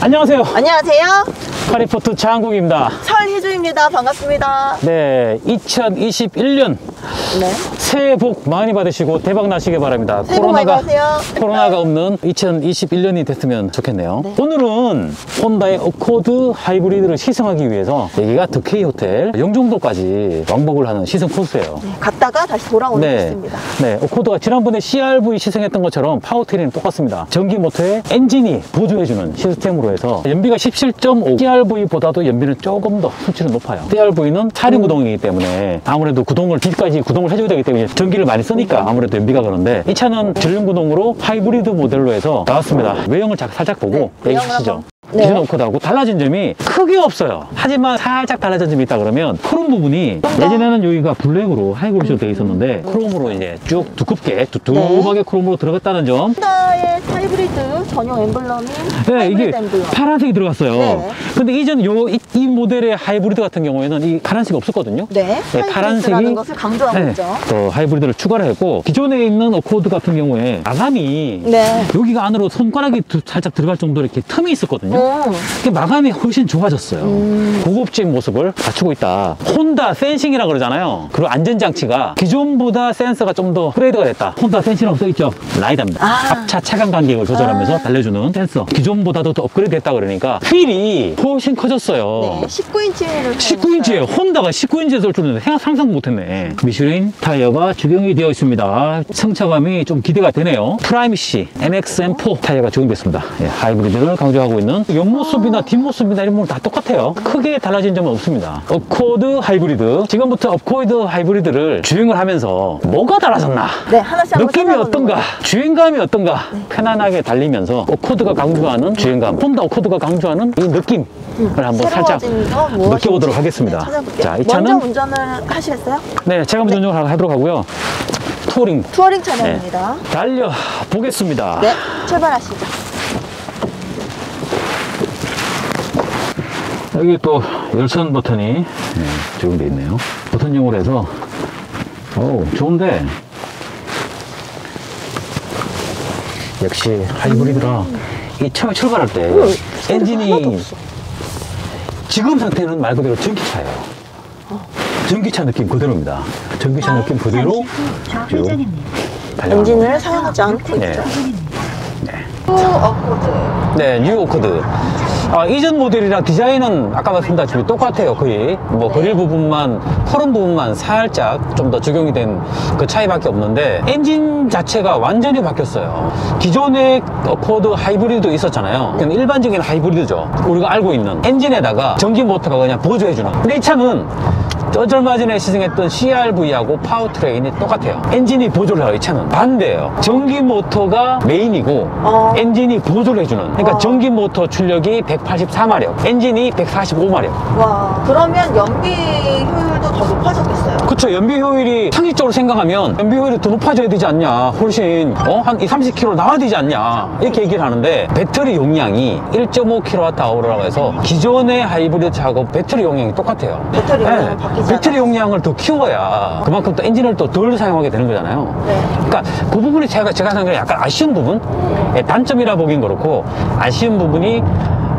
안녕하세요. 안녕하세요. 카리포트 장국입니다. 설희주입니다. 반갑습니다. 네, 2021년 네. 새해 복 많이 받으시고 대박 나시길 바랍니다. 새해 복 많이 받으세요. 코로나가 없는 2021년이 됐으면 좋겠네요. 네. 오늘은 혼다의 어코드 하이브리드를 시승하기 위해서 여기가 더케이 호텔 영종도까지 왕복을 하는 시승 코스예요. 네, 갔다가 다시 돌아오는 네, 코스입니다. 네, 어코드가 지난번에 CRV 시승했던 것처럼 powertrain은 똑같습니다. 전기 모터에 엔진이 보조해주는 시스템으로 해서 연비가 17.5, CRV보다도 연비는 조금 더 수치는 높아요. CRV는 사륜 구동이기 때문에 아무래도 구동을 뒤까지 구동을 해줘야 되기 때문에 전기를 많이 쓰니까 아무래도 연비가 그런데 이 차는 전륜 구동으로 하이브리드 모델로 해서 나왔습니다. 외형을 자- 살짝 보고 네, 얘기하시죠. 네. 기존 어코드하고 달라진 점이 크게 없어요. 하지만 살짝 달라진 점이 있다 그러면 크롬 부분이. 예전에는 여기가 블랙으로 high glossy로 되어 있었는데 크롬으로 이제 쭉 두껍게 두툼하게 크롬으로 들어갔다는 점. 혼다의 하이브리드 전용 엠블럼인 네, 하이브리드 이게 엠블럼. 파란색이 들어갔어요. 네. 근데 이전 요, 이, 이 모델의 하이브리드 같은 경우에는 이 파란색이 없었거든요. 네, 하이브리드라는 것을 강조하고 네, 있죠. 또 하이브리드를 추가를 했고 기존에 있는 어코드 같은 경우에 마감이 네. 여기가 안으로 손가락이 두- 살짝 들어갈 정도로 이렇게 틈이 있었거든요. 음, 그 마감이 훨씬 좋아졌어요. 고급진 모습을 갖추고 있다. 혼다 Sensing이라 그러잖아요. 그리고 안전장치가 기존보다 센서가 좀 더 업그레이드가 됐다. 혼다 Sensing이라고 써있죠. 라이다입니다. 아. 앞차 차간 간격을 조절하면서 달려주는 센서. 기존보다도 더 업그레이드 됐다 그러니까 휠이 훨씬 커졌어요. 네, 19인치를 19인치예요. 혼다가 19인치를 쓸 줄은 생각 상상 못했네. 미슐린 타이어가 적용이 되어 있습니다. 승차감이 좀 기대가 되네요. Primacy MXM4 타이어가 적용됐습니다. 예, 하이브리드를 강조하고 있는 옆모습이나 뒷모습이나 이런 부분 다 똑같아요. 크게 달라진 점은 없습니다. 어코드 하이브리드. 지금부터 어코드 하이브리드를 주행을 하면서 뭐가 달라졌나? 네, 하나씩 느낌이 어떤가? 거예요. 주행감이 어떤가? 편안하게 달리면서 어코드가 강조하는 주행감, 혼다 어코드가 강조하는 이 느낌을 한번 살짝 느껴보도록 하겠습니다. 네, 찾아볼게요. 자, 이 먼저 차는 운전을 하시겠어요? 네, 제가 먼저 운전을 하도록 하고요. Touring Touring 차량입니다. 달려 보겠습니다. 네, 출발하시죠. 여기 또 열선 버튼이 네, 적용되어 있네요. 버튼용으로 해서 오, 좋은데 역시 하이브리드라 이 처음에 출발할 때 하나도 엔진이. 지금 상태는 말 그대로 전기차예요. 전기차 느낌 그대로입니다. 전기차 느낌 그대로 쭉 달려가는 엔진을 사용하지 않고 네. 있죠. 후 어코드. 네, 뉴 어코드. 아, 이전 모델이랑 디자인은 아까 말씀드렸지만 똑같아요, 거의. 뭐, 그릴 부분만, 크롬 부분만 살짝 좀 더 적용이 된 그 차이밖에 없는데, 엔진 자체가 완전히 바뀌었어요. 기존의 어코드 하이브리드도 있었잖아요. 그냥 일반적인 하이브리드죠. 우리가 알고 있는. 엔진에다가 전기 모터가 그냥 보조해주는. 근데 이 차는 얼마 전에 시승했던 CRV하고 파워트레인이 똑같아요. 엔진이 보조를 해요, 이 차는. 반대예요. 전기 모터가 메인이고, 어. 엔진이 보조를 해주는. 그러니까 어. 전기 모터 출력이 184마력, 엔진이 145마력. 와, 그러면 연비 효율도 더 높아졌겠어요. 그쵸, 연비 효율이 상식적으로 생각하면 연비 효율이 더 높아져야 되지 않냐. 훨씬, 어? 한 2, 30km 나와야 되지 않냐. 이렇게 얘기를 하는데, 배터리 용량이 1.5kWh라고 해서 기존의 하이브리드 차하고 배터리 용량이 똑같아요. 배터리 용량은 바뀌지 배터리 용량을 더 키워야 그만큼 또 엔진을 또 덜 사용하게 되는 거잖아요. 네. 그러니까 그 부분이 제가 제가 생각에 약간 아쉬운 부분, 예, 단점이라 보긴 그렇고 아쉬운 부분이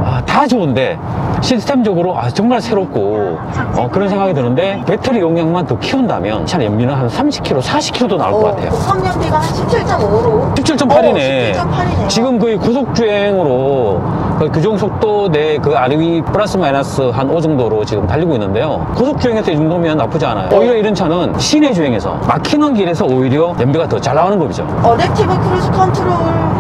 아, 다 좋은데 시스템적으로 아, 정말 새롭고 어, 그런 생각이 드는데 배터리 용량만 더 키운다면 차는 연비는 한 30km, 40km도 나올 것 같아요. 성연비가 한 17.5로. 17.8이네. 17.8이네요. 지금 거의 고속 주행으로 그 규정 속도 내 그 RV 플러스 마이너스 한 5 정도로 지금 달리고 있는데요. 고속 주행에서 이 정도면 나쁘지 않아요. 오히려 이런 차는 시내 주행에서 막히는 길에서 오히려 연비가 더 잘 나오는 법이죠. adaptive cruise control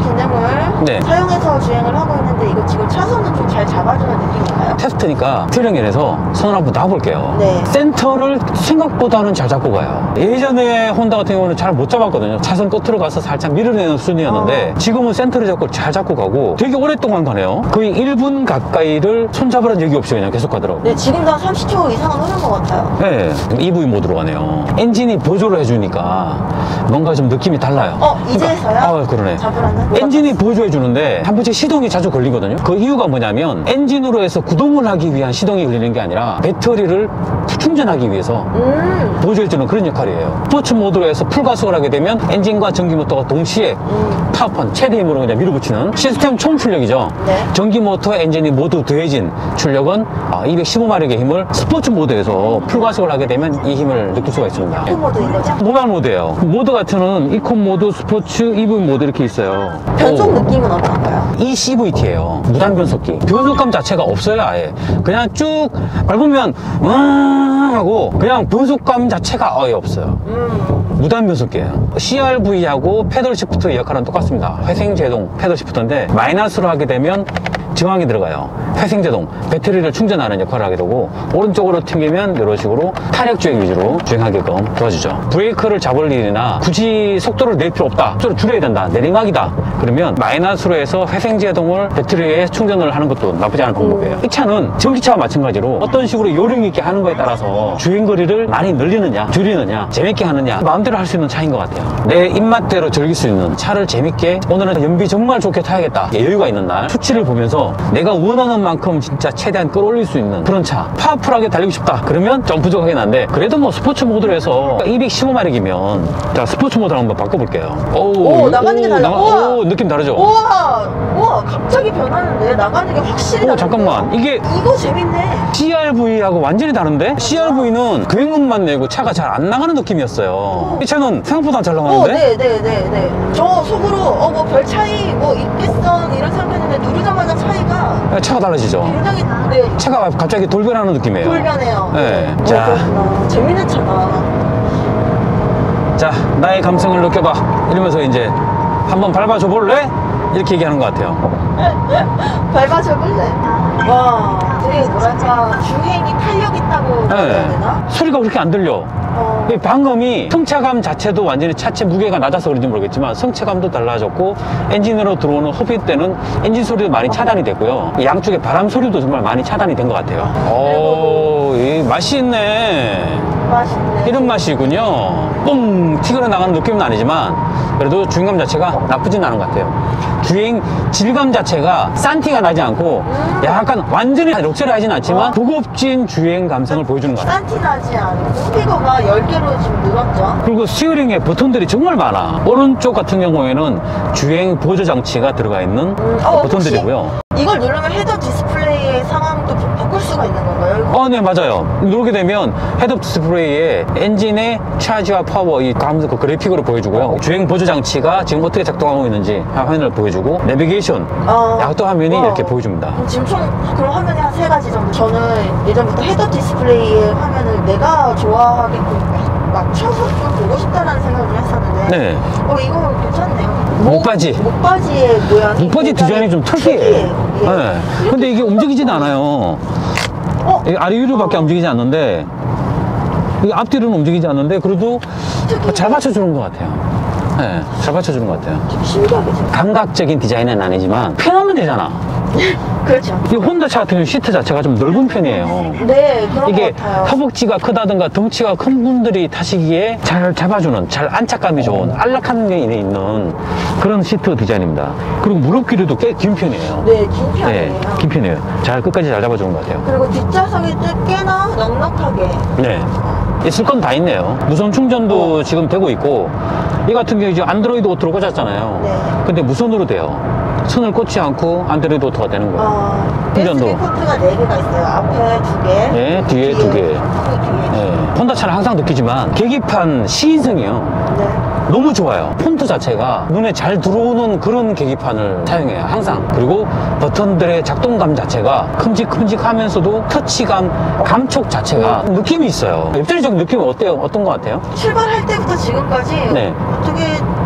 기능을 네. 사용해서 주행을 하고 있는데 이거 지금 차선은 좀 잘 잡아주는 느낌인가요? 테스트니까 트령일에서 손을 한번 놔볼게요. 네. 센터를 생각보다는 잘 잡고 가요. 예전에 혼다 같은 경우는 잘 못 잡았거든요. 차선 끝으로 가서 살짝 밀어내는 수준이었는데 어. 지금은 센터를 잡고 잘 잡고 가고 되게 오랫동안 가네요. 거의 1분 가까이를 손잡으라는 얘기 없이 그냥 계속 가더라고요. 네, 지금도 한 30초 이상은 흐른 것 같아요. 네, EV 모드로 가네요. 엔진이 보조를 해주니까 뭔가 좀 느낌이 달라요. 어, 이제서야? 아, 그러네. 잡으라는? 엔진이 보조해주는데 한 번씩 시동이 자주 걸리거든요. 그 이유가 뭐냐면 엔진으로 해서 구동을 하기 위한 시동이 걸리는 게 아니라 배터리를 충전하기 위해서 음. 보조해주는 그런 역할이에요. 스포츠 모드로 해서 풀가속을 하게 되면 엔진과 전기 모터가 동시에 음. 파워판 최대 힘으로 그냥 밀어붙이는 시스템 총 출력이죠. 네. 전기 모터와 엔진이 모두 더해진 출력은 215마력의 힘을 스포츠 모드에서 풀가속을 하게 되면 이 힘을 느낄 수가 있습니다. 그 모드인 거죠? 모발 모드예요. 모드 같은 Econ 모드, 스포츠, EV 모드 이렇게 있어요. 변속 오. 느낌은 어떤가요? 이 CVT예요. 무단 변속기. 변속감 자체가 없어요, 아예. 그냥 쭉 밟으면 음 하고 그냥 변속감 자체가 아예 없어요. 음. 무단 변속기예요. CRV하고 paddle shift 역할은 똑같습니다. 회생 제동 paddle shift인데 마이너스로 하게 되면 저항이 들어가요. 회생 제동 배터리를 충전하는 역할을 하게 되고 오른쪽으로 튕기면 이런 식으로 탄력 주행 위주로 주행하게끔 도와주죠. 브레이크를 잡을 일이나 굳이 속도를 낼 필요 없다. 속도를 줄여야 된다. 내리막이다. 그러면 마이너스로 해서 회생 제동을 배터리에 충전을 하는 것도 나쁘지 않은 방법이에요. 이 차는 전기차와 마찬가지로 어떤 식으로 요령 있게 하는 거에 따라서 주행 거리를 많이 늘리느냐 줄이느냐 재밌게 하느냐 마음대로 할 수 있는 차인 것 같아요. 내 입맛대로 즐길 수 있는 차를 재밌게 오늘은 연비 정말 좋게 타야겠다. 여유가 있는 날 수치를 보면서 내가 원하는 만큼 진짜 최대한 끌어올릴 수 있는 그런 차 파워풀하게 달리고 싶다. 그러면 좀 부족하긴 한데 그래도 뭐 스포츠 모드로 해서 215마력이면 자 스포츠 모드로 한번 바꿔볼게요. 오, 오, 나가는 게 달라. 오, 느낌 다르죠? 우와! 우와! 갑자기 변하는데? 나가는 게 확실히 오, 다른데? 잠깐만. 이게 이거 재밌네. CRV하고 완전히 다른데? CRV는 그행음만 내고 차가 잘 안 나가는 느낌이었어요. 이 차는 생각보다 잘 어, 나가는데? 네, 네, 네, 네. 저 속으로, 어, 뭐 별 차이 뭐 있겠어. 이런 생각했는데 누르자마자 차이 가 차가 달라지죠? 굉장히, 네. 차가 갑자기 돌변하는 느낌이에요. 돌변해요. 네. 오, 자. 그렇구나. 재밌는 차다. 자, 나의 감성을 느껴봐. 이러면서 이제 한번 밟아줘 볼래? 이렇게 얘기하는 것 같아요. 밟아줘 볼래? 와, 되게 뭐랄까, 주행이 탄력 있다고 해야 되나? 소리가 그렇게 안 들려. 어, 이 방음이 성차감 자체도 완전히 차체 무게가 낮아서 그런지 모르겠지만 성차감도 달라졌고 엔진으로 들어오는 호빗 때는 엔진 소리도 많이 차단이 됐고요. 이 양쪽에 바람 소리도 정말 많이 차단이 된 것 같아요. 오, 이 맛이 있네. 맛있네. 이런 맛이군요. 뻥 튀겨 나가는 느낌은 아니지만 그래도 주행감 자체가 나쁘진 않은 것 같아요. 주행 질감 자체가 싼 티가 나지 않고 약간 완전히 럭셔리하진 않지만 고급진 주행 감성을 보여주는 것 같아요. 싼티 나지 않고 스피커가 10개로 지금 늘었죠? 그리고 스티어링에 버튼들이 정말 많아. 오른쪽 같은 경우에는 주행 보조 장치가 들어가 있는 음, 어, 버튼들이고요. 이걸 누르면 head-up display의 상황도 바- 바꿀 수가 있는 건가요? 어, 네, 맞아요. 누르게 되면 head-up display에 엔진의 차지와 파워, 이 감성, 그 그래픽으로 보여주고요. 주행 보조 장치가 지금 어떻게 작동하고 있는지 화면을 보여주고, 내비게이션, 어. 약도 화면이 와. 이렇게 보여줍니다. 지금 총 그럼 화면이 한 세 가지 정도. 저는 예전부터 헤더 디스플레이의 화면을 내가 좋아하게끔 맞춰서 좀 보고 싶다라는 생각을 했었는데. 네. 어 이거 괜찮네요. 목바지. 목바지의 모양이. 목바지 디자인이 좀 특이해. 특이해요. 예. 네. 근데 이게 움직이진 않아요. 어? 아래 위로밖에 움직이지 않는데, 이 앞뒤로는 움직이지 않는데, 그래도. 잘 받쳐주는 것 같아요. 네, 잘 받쳐주는 것 같아요. 감각적인 디자인은 아니지만 편하면 되잖아. 그렇죠. 이 혼다 차 같은 경우 시트 자체가 좀 넓은 편이에요. 네, 그런 이게 것 같아요. 허벅지가 크다든가 덩치가 큰 분들이 타시기에 잘 잡아주는, 잘 안착감이 좋은, 안락한 면에 있는 그런 시트 디자인입니다. 그리고 무릎 길이도 꽤 긴 편이에요. 네, 긴 편이에요. 네, 긴 편이에요. 잘 끝까지 잘 잡아주는 것 같아요. 그리고 뒷좌석이 꽤나 넉넉하게. 네. 있을 건 다 있네요. 무선 충전도 지금 되고 있고, 이 같은 경우 지금 안드로이드 오토로 꽂았잖아요. 네. 근데 무선으로 돼요. 선을 꽂지 않고 안드로이드 오토가 되는 거예요. 어. USB 포트가 4개가 있어요. 앞에 2개. 네, 뒤에 두 개. 뒤에. 네. 혼다차는 항상 느끼지만 계기판 시인성이요. 네. 너무 좋아요. 폰트 자체가 눈에 잘 들어오는 그런 계기판을 사용해요. 항상. 그리고 버튼들의 작동감 자체가 큼직큼직하면서도 터치감, 감촉 자체가 느낌이 있어요. 옆자리 쪽 느낌은 어때요? 어떤 것 같아요? 출발할 때부터 지금까지 네. 되게 어,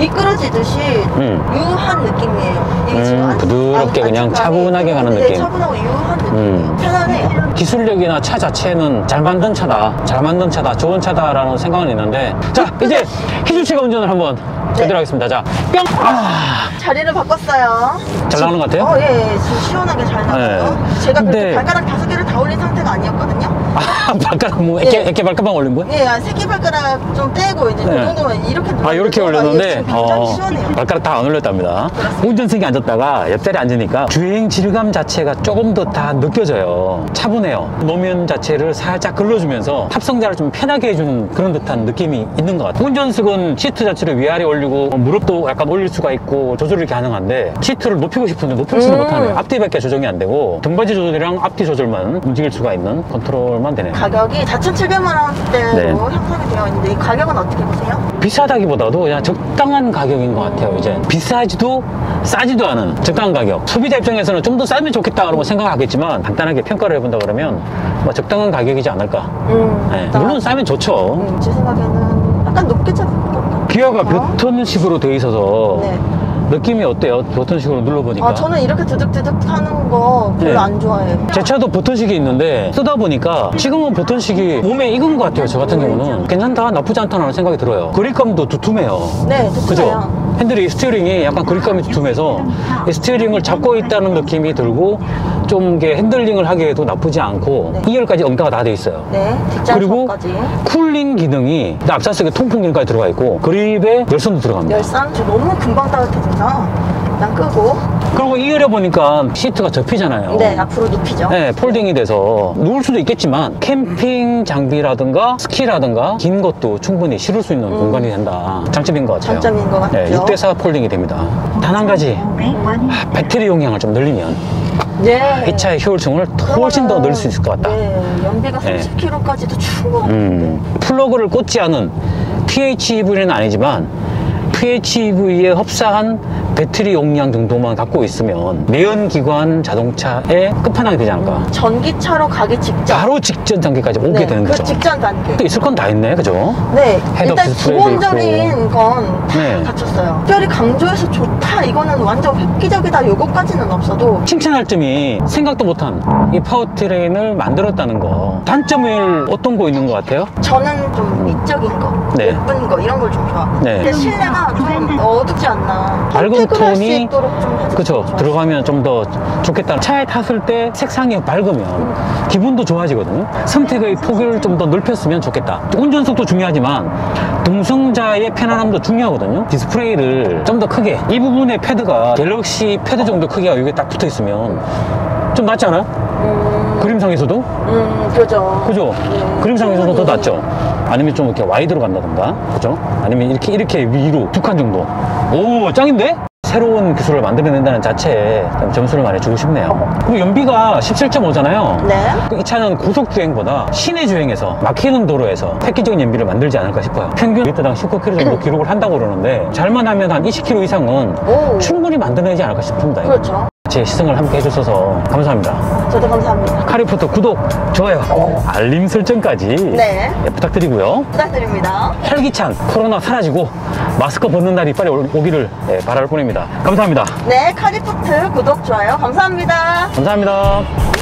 미끄러지듯이 음. 유한 느낌이에요. 이게 음, 지금 안- 부드럽게 안- 그냥 차분하게 가는 네, 느낌. 차분하고 유한 느낌. 음. 편안해요. 기술력이나 차 자체는 잘 만든 차다, 잘 만든 차다, 좋은 차다라는 생각은 있는데 자 이제 희주씨가 운전을 한번 제대로 하겠습니다. 자, 뿅! 아, 자리를 바꿨어요. 잘 나오는 것 같아요? 어, 예, 예. 지금 시원하게 잘 나와요. 네. 제가 그렇게 근데- 발가락 다섯 개를 다 올린 상태가 아니었거든요. 아, 발가락 뭐 네 개, 예. 네 개 발가락 올린 거야? 예, 한 새끼 발가락 좀 떼고 이제 네. 그 정도면 이렇게 아, 이렇게 올렸는데? 굉장히 시원해요. 발가락 다 안 올렸답니다. 운전석에 앉았다가 옆자리에 앉으니까 주행 질감 자체가 조금 더 다 느껴져요. 차분해요. 노면 자체를 살짝 걸러주면서 탑승자를 좀 편하게 해주는 그런 듯한 느낌이 있는 것 같아요. 운전석은 시트 자체를 위아래 올리고 무릎도 약간 올릴 수가 있고 조절이 가능한데 시트를 높이고 싶은데 높일 수는 음. 못하네요. 앞뒤밖에 조정이 안 되고 등받이 조절이랑 앞뒤 조절만 움직일 수가 있는 컨트롤만 되네요. 가격이 4,700만 원대로 네. 형성이 되어 있는데 이 가격은 어떻게 보세요? 비싸다기보다도 그냥 적당한 가격인 것 같아요. 이제 비싸지도 싸지도 않은 적당한 가격. 소비자 입장에서는 좀 더 싸면 좋겠다라고 생각하겠지만 간단하게 평가를 해본다 그러면 뭐 적당한 가격이지 않을까. 음, 네, 물론 싸면 좋죠. 음, 제 생각에는 약간 높게 잡을 것 같아요. 기어가 버튼식으로 돼 있어서 네. 느낌이 어때요? 버튼식으로 눌러보니까. 아, 저는 이렇게 드득드득 하는 거 별로 네. 안 좋아해요. 제 차도 버튼식이 있는데 쓰다 보니까 지금은 버튼식이 몸에 익은 것 같아요. 저 같은 경우는 괜찮다, 나쁘지 않다는 생각이 들어요. 그립감도 두툼해요. 네, 그죠? 좋죠. 핸들이 steering이 약간 그립감이 두툼해서 이 steering을 잡고 있다는 느낌이 들고 좀 이게 핸들링을 하기에도 나쁘지 않고 네. 2열까지 엉따가 다 돼 있어요. 네, 그리고 수업까지. cooling 기능이 앞좌석에 통풍 기능까지 들어가 있고 그립에 열선도 들어갑니다. 열선 저 너무 금방 따뜻해져서 그냥 끄고 그리고 2열에 보니까 시트가 접히잖아요. 네 앞으로 눕히죠. 네, folding이 돼서 누울 수도 있겠지만 캠핑 장비라든가 스키라든가 긴 것도 충분히 실을 수 있는 공간이 된다. 장점인 것 같아요. 음. 장점인 것 같죠. 네, 6대4 folding이 됩니다. 단 한 가지 아, 배터리 용량을 좀 늘리면 네. 이 차의 효율성을 훨씬 더 늘릴 수 있을 것 같다. 네, 연비가 네. 30km까지도 충분한데. 음, 플러그를 꽂지 않은 PHEV는 아니지만 PHEV에 흡사한 배터리 용량 정도만 갖고 있으면 내연기관 자동차의 끝판왕이 되지 않을까. 전기차로 가기 직전. 바로 직전 단계까지 오게 네, 되는 그 거죠. 직전 단계. 또 있을 건 다 있네, 그죠? 네, 일단 기본적인 건다 네. 갖췄어요. 특별히 강조해서 좋다, 이거는 완전 획기적이다, 요거까지는 없어도 칭찬할 점이 생각도 못한 이 파워트레인을 만들었다는 거. 단점을 어떤 거 있는 것 같아요? 저는 좀 미적인 거, 네. 예쁜 거 이런 걸 좀 좋아해요. 네. 근데 실내가 좀 어둡지 않나. 톤이 그쵸 좋아요. 들어가면 좀 더 좋겠다 차에 탔을 때 색상이 밝으면 기분도 좋아지거든요 선택의 폭을 좀 더 넓혔으면 좋겠다 운전석도 중요하지만 동승자의 편안함도 중요하거든요 디스플레이를 좀 더 크게 이 부분의 패드가 갤럭시 패드 정도 크기가 여기 딱 붙어 있으면 좀 낫지 않아요? 음, 그림상에서도? 음, 그죠. 그죠? 네. 그림상에서도 더. 낫죠? 아니면 좀 이렇게 와이드로 간다던가 그죠? 아니면 이렇게 이렇게 위로 두 칸 정도 오 짱인데? 새로운 기술을 만들어낸다는 자체에 좀 점수를 많이 주고 싶네요 그리고 연비가 17.5잖아요 네. 이 차는 고속 주행보다 시내 주행에서 막히는 도로에서 획기적인 연비를 만들지 않을까 싶어요 평균 리터당 19km 정도 기록을 한다고 그러는데 잘만 하면 한 20km 이상은 오. 충분히 만들어내지 않을까 싶습니다 그렇죠. 제 시승을 함께 해주셔서 감사합니다 저도 감사합니다. 카리포터 구독, 좋아요, 알림 설정까지 네. 예, 부탁드리고요. 부탁드립니다. 활기찬 코로나 사라지고 마스크 벗는 날이 빨리 올- 오기를 예, 바랄 뿐입니다. 감사합니다. 네, 카리포트 구독, 좋아요. 감사합니다. 감사합니다.